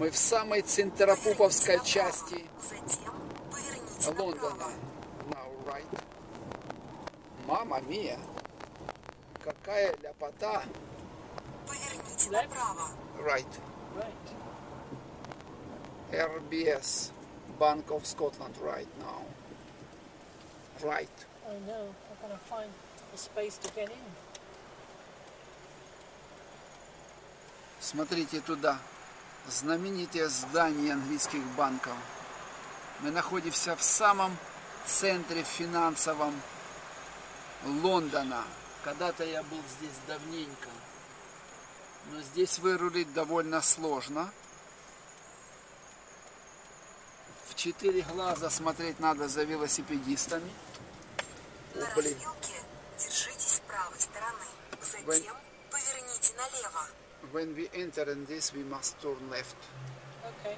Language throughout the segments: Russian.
Мы в самой центропуповской Поверните части Лондона. Now right. Мама мия. Какая ляпота. Поверните направо. Right. Right. RBS. Bank of Scotland right now. Right. I know. I've got to find a space to get in. Смотрите туда. Знаменитое здание английских банков. Мы находимся в самом центре финансовом Лондона. Когда-то я был здесь давненько. Но здесь вырулить довольно сложно. В четыре глаза смотреть надо за велосипедистами. О, блин. When we enter in this, we must turn left. Okay.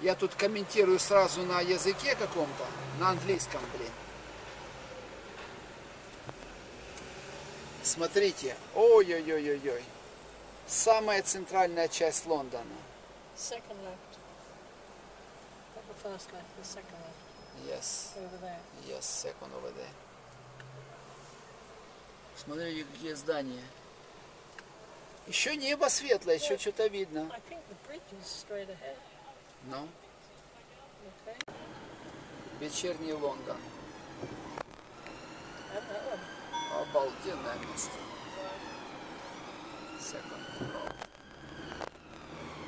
Я тут комментирую сразу на языке каком-то, на английском, блин. Смотрите, ой-ой-ой-ой-ой. Самая центральная часть Лондона. Second left. Not the first left, the second left. Yes, Over there. yes, second over there. Смотрите, какие здания. Еще небо светлое, еще что-то видно. Ну, вечерний Лондон. Обалденное место.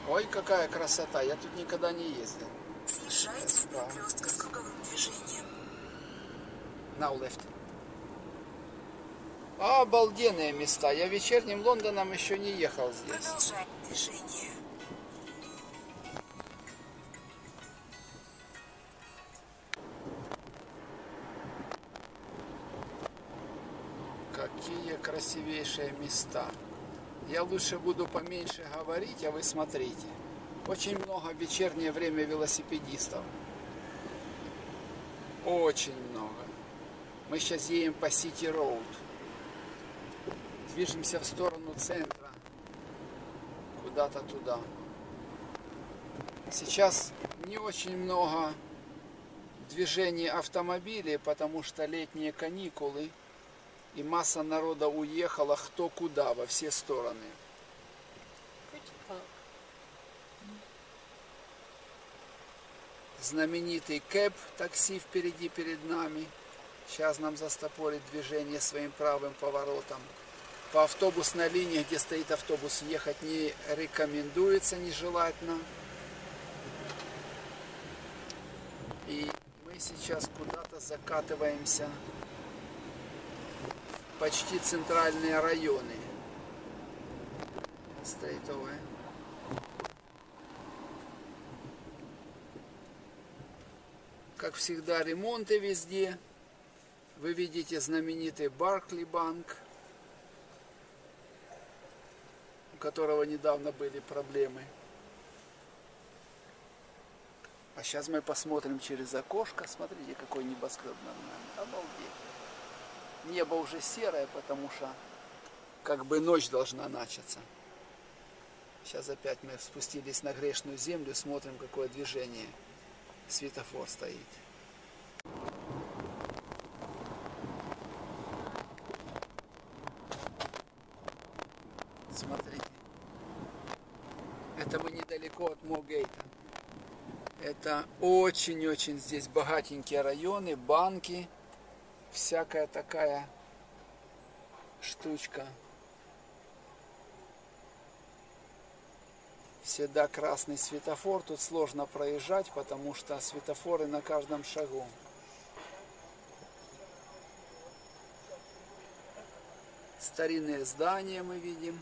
Ой, какая красота. Я тут никогда не ездил. Съезжайте с Да. перекрестка с круговым движением. Now left. Обалденные места. Я вечерним Лондоном еще не ехал здесь. Продолжайте движение. Какие красивейшие места. Я лучше буду поменьше говорить, а вы смотрите. Очень много в вечернее время велосипедистов. Очень много. Мы сейчас едем по Сити Роуд. Движемся в сторону центра. Куда-то туда. Сейчас не очень много движений автомобилей, потому что летние каникулы. И масса народа уехала кто куда, во все стороны. Знаменитый кэб, такси впереди перед нами. Сейчас нам застопорит движение своим правым поворотом. По автобусной линии, где стоит автобус, ехать не рекомендуется, нежелательно. И мы сейчас куда-то закатываемся в почти центральные районы. Стрейтовые. Как всегда, ремонты везде. Вы видите знаменитый Баркли банк, которого недавно были проблемы. А сейчас мы посмотрим через окошко. Смотрите, какой небоскреб нормальный. Обалдеть. Небо уже серое, потому что как бы ночь должна начаться. Сейчас опять мы спустились на грешную землю, смотрим, какое движение. Светофор стоит. Смотрите. Это мы недалеко от Могейта. Это очень-очень здесь богатенькие районы, банки, всякая такая штучка. Всегда красный светофор, тут сложно проезжать, потому что светофоры на каждом шагу. Старинные здания мы видим.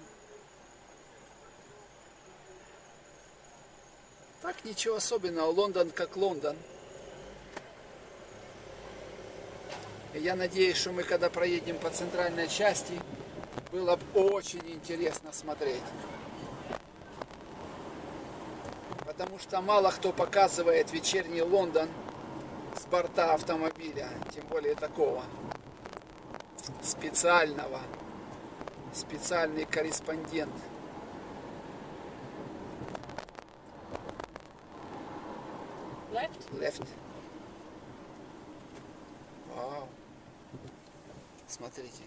Так ничего особенного, Лондон как Лондон. Я надеюсь, что мы когда проедем по центральной части, было бы очень интересно смотреть. Потому что мало кто показывает вечерний Лондон с борта автомобиля, тем более такого специального, специальный корреспондент. Left? Left. Вау. Смотрите.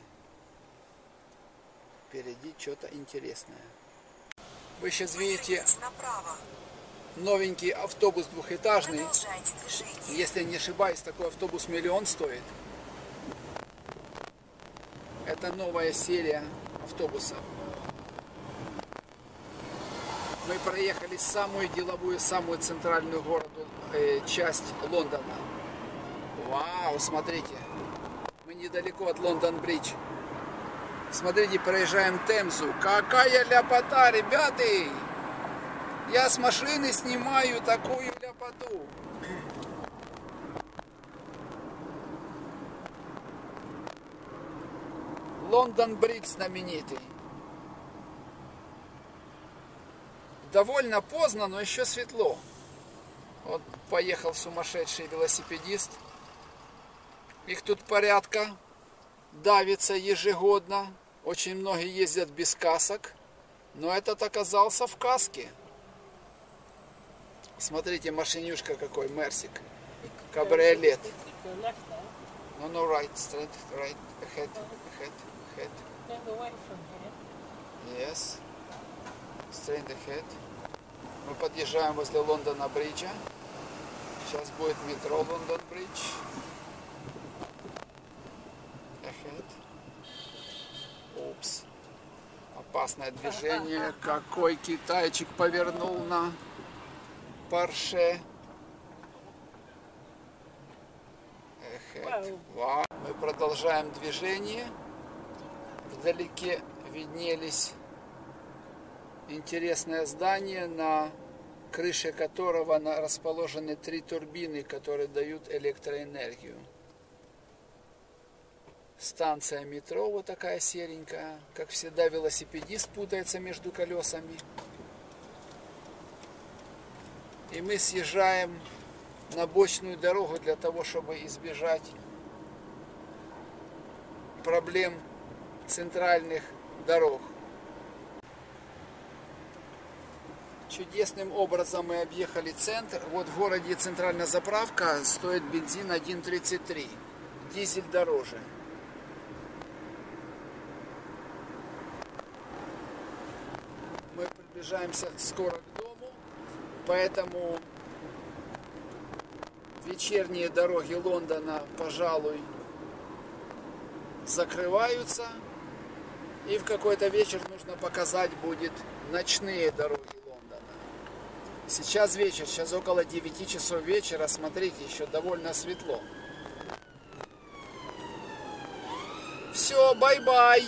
Впереди что-то интересное. Вы сейчас видите новенький автобус двухэтажный. Если я не ошибаюсь, такой автобус миллион стоит. Это новая серия автобусов. Мы проехали самую деловую, самую центральную городу, э, часть Лондона. Вау, смотрите. Мы недалеко от Лондон-Бридж. Смотрите, проезжаем Темзу. Какая ляпота, ребята! Я с машины снимаю такую ляпоту. Лондон Бридж знаменитый. Довольно поздно, но еще светло. Вот поехал сумасшедший велосипедист. Их тут порядка. Давится ежегодно. Очень многие ездят без касок. Но этот оказался в каске. Смотрите, машинюшка какой, Мерсик. Кабриолет. Left there. No, no, right, straight, right, ahead, ahead, ahead. No. Yes. Straight ahead. Мы подъезжаем возле Лондона Бриджа. Сейчас будет метро Лондон Бридж. Ahead. Упс. Опасное движение. Какой китайчик повернул на Порше. Ahead. Вау. Мы продолжаем движение. Вдалеке виднелись интересное здание, на крыше которого расположены три турбины, которые дают электроэнергию. Станция метро вот такая серенькая. Как всегда велосипедист путается между колесами. И мы съезжаем на бочную дорогу для того, чтобы избежать проблем центральных дорог. Чудесным образом мы объехали центр. Вот в городе центральная заправка стоит бензин 1,33. Дизель дороже. Мы приближаемся скоро к дому, поэтому вечерние дороги Лондона, пожалуй, закрываются. И в какой-то вечер нужно показать будет ночные дороги. Сейчас вечер, сейчас около 9 часов вечера. Смотрите, еще довольно светло. Все, бай-бай.